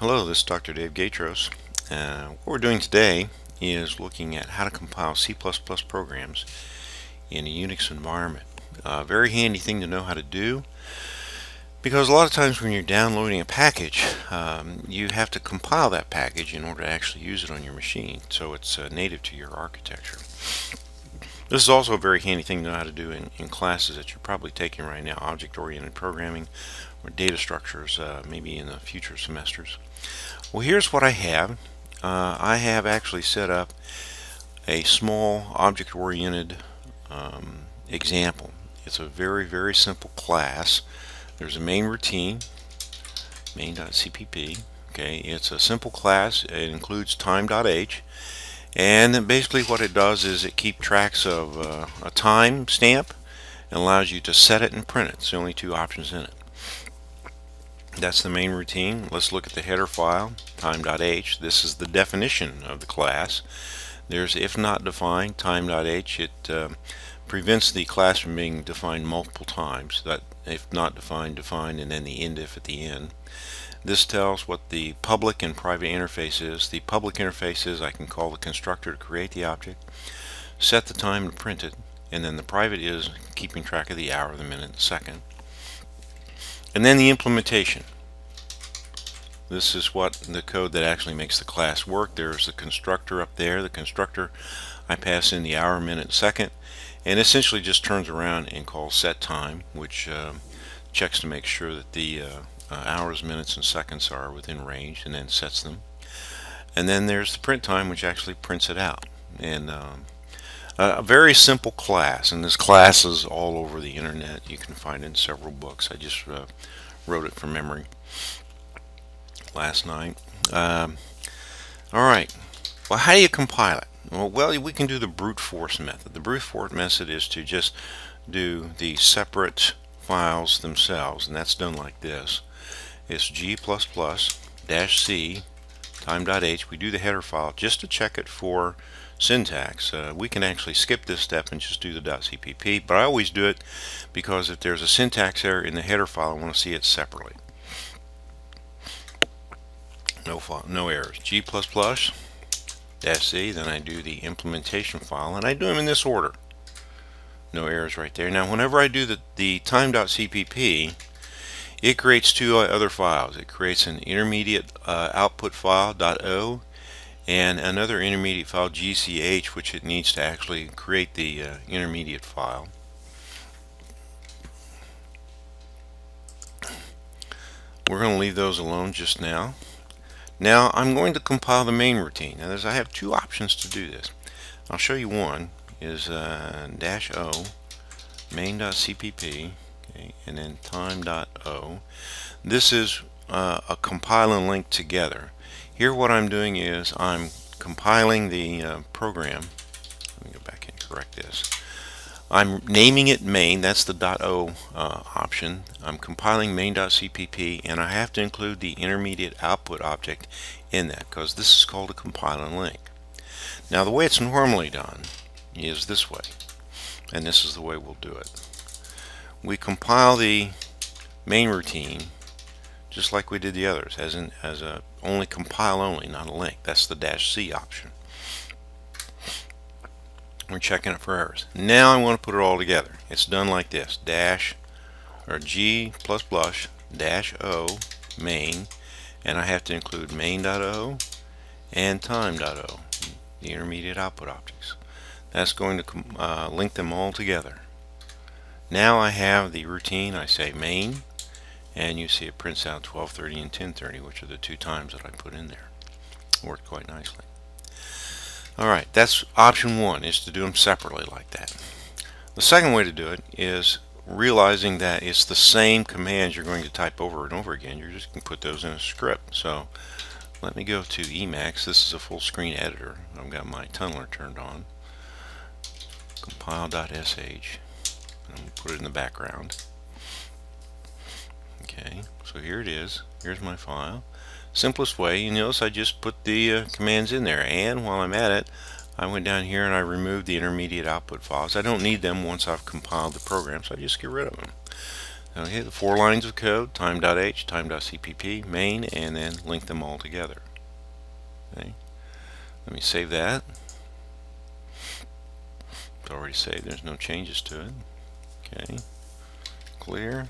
Hello, this is Dr. Dave Gaitros. Uh, what we're doing today is looking at how to compile C++ programs in a Unix environment. A uh, very handy thing to know how to do because a lot of times when you're downloading a package um, you have to compile that package in order to actually use it on your machine so it's uh, native to your architecture. This is also a very handy thing to know how to do in, in classes that you're probably taking right now, object-oriented programming or data structures, uh, maybe in the future semesters. Well, here's what I have. Uh, I have actually set up a small object-oriented um, example. It's a very, very simple class. There's a main routine, main.cpp. Okay, it's a simple class. It includes time.h and basically what it does is it keeps tracks of uh, a time stamp and allows you to set it and print it. It's the only two options in it. That's the main routine. Let's look at the header file, time.h. This is the definition of the class. There's if not defined, time.h. It uh, prevents the class from being defined multiple times. That if not defined, defined, and then the end if at the end. This tells what the public and private interface is. The public interface is I can call the constructor to create the object, set the time to print it, and then the private is keeping track of the hour, the minute, the second. And then the implementation. This is what the code that actually makes the class work. There's the constructor up there. The constructor, I pass in the hour, minute, second, and essentially just turns around and calls set time, which uh, checks to make sure that the uh, uh, hours, minutes, and seconds are within range and then sets them. And then there's the print time which actually prints it out. And um, a very simple class and this class is all over the internet. You can find in several books. I just uh, wrote it from memory last night. Um, Alright, well how do you compile it? Well, well, we can do the brute force method. The brute force method is to just do the separate files themselves and that's done like this it's g++ dash c time.h. We do the header file just to check it for syntax. Uh, we can actually skip this step and just do the .cpp, but I always do it because if there's a syntax error in the header file, I want to see it separately. No no errors. G++ dash C, then I do the implementation file, and I do them in this order. No errors right there. Now, whenever I do the, the time.cpp, it creates two other files. It creates an intermediate uh, output file .o and another intermediate file GCH which it needs to actually create the uh, intermediate file. We're going to leave those alone just now. Now I'm going to compile the main routine. Now I have two options to do this. I'll show you one is uh, dash o main.cpp okay, and then time.o. This is uh, a compile and link together. Here what I'm doing is I'm compiling the uh, program. Let me go back and correct this. I'm naming it main, that's the .o uh, option. I'm compiling main.cpp and I have to include the intermediate output object in that because this is called a compile and link. Now the way it's normally done is this way and this is the way we'll do it we compile the main routine just like we did the others as in as a only compile only not a link. That's the dash C option. We're checking it for errors. Now I want to put it all together. It's done like this. Dash or G plus plus dash O main and I have to include main.o and time.o the intermediate output objects that's going to uh, link them all together. Now I have the routine, I say main, and you see it prints out 1230 and 1030, which are the two times that I put in there. Worked quite nicely. Alright, that's option one, is to do them separately like that. The second way to do it is realizing that it's the same commands you're going to type over and over again. You're just going to put those in a script. So let me go to Emacs. This is a full screen editor. I've got my tunneler turned on. Compile.sh and put it in the background. Okay, so here it is. Here's my file. Simplest way, you notice I just put the uh, commands in there and while I'm at it I went down here and I removed the intermediate output files. I don't need them once I've compiled the program so I just get rid of them. Okay, the four lines of code, time.h, time.cpp, main, and then link them all together. Okay. Let me save that. It's already saved, there's no changes to it. Okay, clear.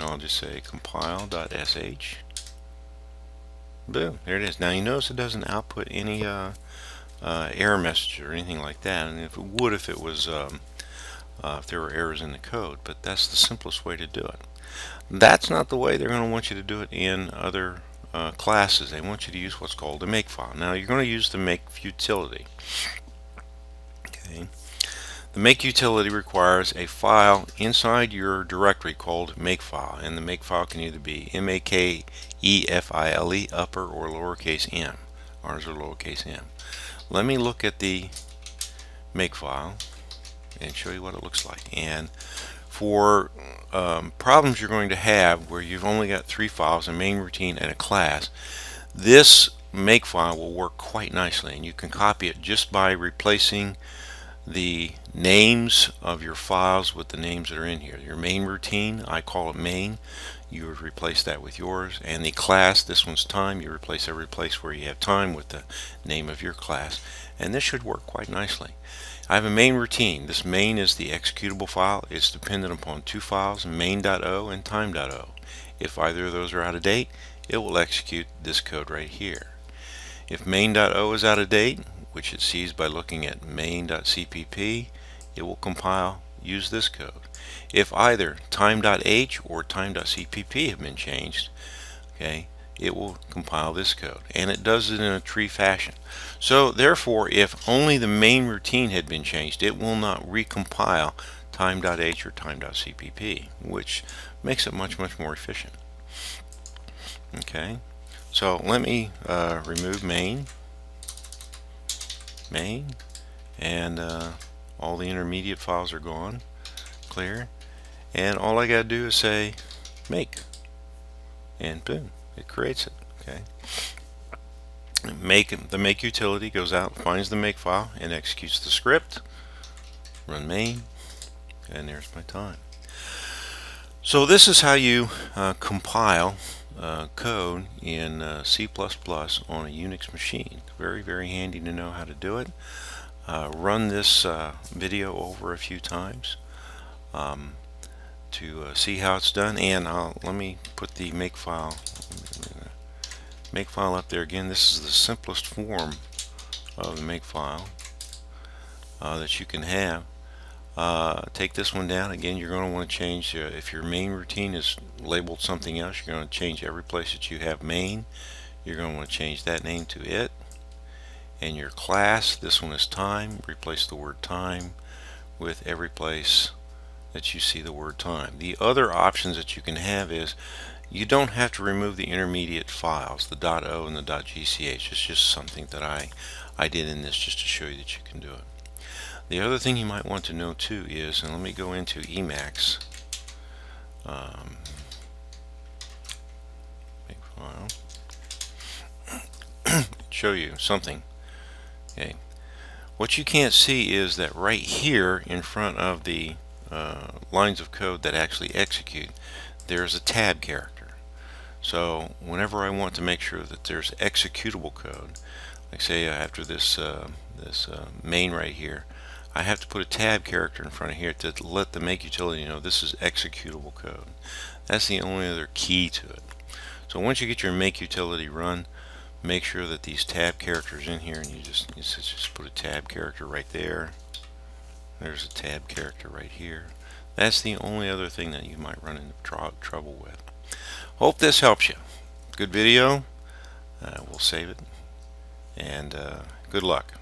And I'll just say compile.sh. Boom, there it is. Now you notice it doesn't output any uh, uh, error message or anything like that, and if it would if it was um, uh, if there were errors in the code, but that's the simplest way to do it. That's not the way they're going to want you to do it in other uh, classes. They want you to use what's called a makefile. Now you're going to use the make utility. Okay. The make utility requires a file inside your directory called makefile, and the makefile can either be M-A-K-E-F-I-L-E, -E, upper or lowercase m. Ours are lowercase m. Let me look at the makefile and show you what it looks like. And for um, problems you're going to have where you've only got three files, a main routine and a class, this makefile will work quite nicely and you can copy it just by replacing the names of your files with the names that are in here. Your main routine, I call it main, you would replace that with yours and the class, this one's time, you replace every place where you have time with the name of your class and this should work quite nicely. I have a main routine. This main is the executable file. It's dependent upon two files, main.o and time.o. If either of those are out of date, it will execute this code right here. If main.o is out of date, which it sees by looking at main.cpp, it will compile, use this code. If either time.h or time.cpp have been changed, okay, it will compile this code and it does it in a tree fashion. So therefore if only the main routine had been changed it will not recompile time.h or time.cpp which makes it much much more efficient. Okay so let me uh, remove main main and uh, all the intermediate files are gone clear and all I gotta do is say make and boom it creates it okay? Make the make utility goes out finds the make file and executes the script run main and there's my time. So this is how you uh, compile uh, code in uh, C++ on a Unix machine. Very very handy to know how to do it. Uh, run this uh, video over a few times um, to uh, see how it's done. And let me put the make file make file up there again. This is the simplest form of the make file uh, that you can have uh, take this one down. Again you're going to want to change uh, if your main routine is labeled something else you're going to change every place that you have main. You're going to want to change that name to it. And your class this one is time. Replace the word time with every place that you see the word time. The other options that you can have is you don't have to remove the intermediate files, the .o and the .gch. It's just something that I, I did in this just to show you that you can do it. The other thing you might want to know too is, and let me go into Emacs. Um, show you something. Okay. What you can't see is that right here in front of the uh, lines of code that actually execute, there's a tab character. So whenever I want to make sure that there's executable code, like say after this uh, this uh, main right here, I have to put a tab character in front of here to let the make utility know this is executable code. That's the only other key to it. So once you get your make utility run, make sure that these tab characters in here, and you just you just put a tab character right there. There's a tab character right here. That's the only other thing that you might run into trouble with. Hope this helps you. Good video. Uh, we'll save it. And uh, good luck.